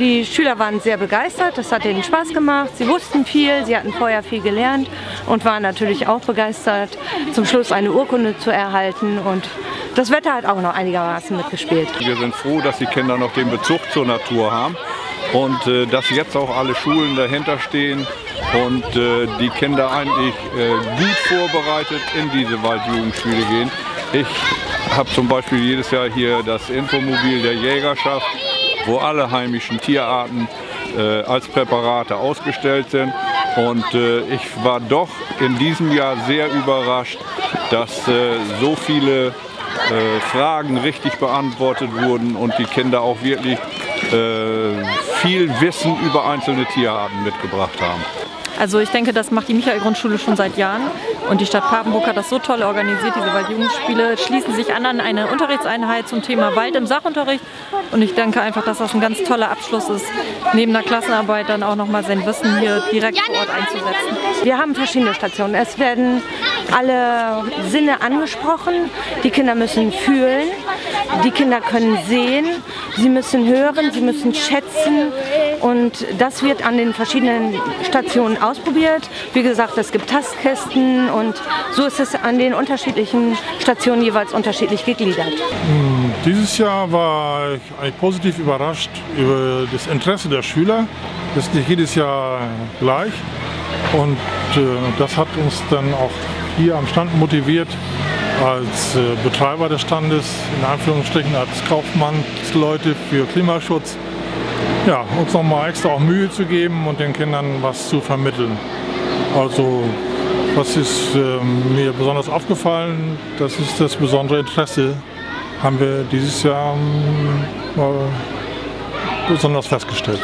Die Schüler waren sehr begeistert, das hat ihnen Spaß gemacht. Sie wussten viel, sie hatten vorher viel gelernt und waren natürlich auch begeistert, zum Schluss eine Urkunde zu erhalten und das Wetter hat auch noch einigermaßen mitgespielt. Wir sind froh, dass die Kinder noch den Bezug zur Natur haben und äh, dass jetzt auch alle Schulen dahinter stehen und äh, die Kinder eigentlich äh, gut vorbereitet in diese Waldjugendspiele gehen. Ich habe zum Beispiel jedes Jahr hier das Infomobil der Jägerschaft, wo alle heimischen Tierarten äh, als Präparate ausgestellt sind. Und äh, ich war doch in diesem Jahr sehr überrascht, dass äh, so viele äh, Fragen richtig beantwortet wurden und die Kinder auch wirklich äh, viel Wissen über einzelne Tierarten mitgebracht haben. Also ich denke, das macht die Michael-Grundschule schon seit Jahren und die Stadt Papenburg hat das so toll organisiert, diese Waldjugendspiele schließen sich an an eine Unterrichtseinheit zum Thema Wald im Sachunterricht und ich denke einfach, dass das ein ganz toller Abschluss ist, neben der Klassenarbeit dann auch nochmal sein Wissen hier direkt vor Ort einzusetzen. Wir haben verschiedene Stationen. Es werden alle Sinne angesprochen. Die Kinder müssen fühlen, die Kinder können sehen, sie müssen hören, sie müssen schätzen und das wird an den verschiedenen Stationen ausprobiert. Wie gesagt, es gibt Tastkästen und so ist es an den unterschiedlichen Stationen jeweils unterschiedlich gegliedert. Hm, dieses Jahr war ich positiv überrascht über das Interesse der Schüler. Das ist nicht jedes Jahr gleich und äh, das hat uns dann auch hier am Stand motiviert, als äh, Betreiber des Standes, in Anführungsstrichen als Kaufmannsleute für Klimaschutz, ja, uns nochmal extra auch Mühe zu geben und den Kindern was zu vermitteln. Also was ist äh, mir besonders aufgefallen, das ist das besondere Interesse, haben wir dieses Jahr äh, besonders festgestellt.